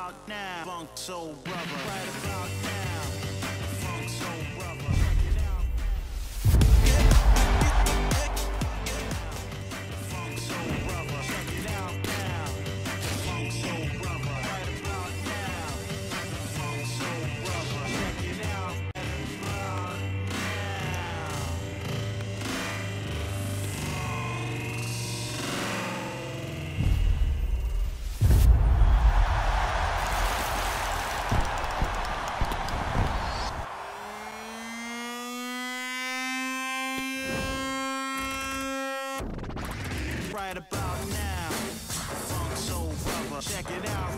about now, Funk Soul Brother. Right about now, Funk Soul Brother. right about now. Funk Soul Brother, check it out.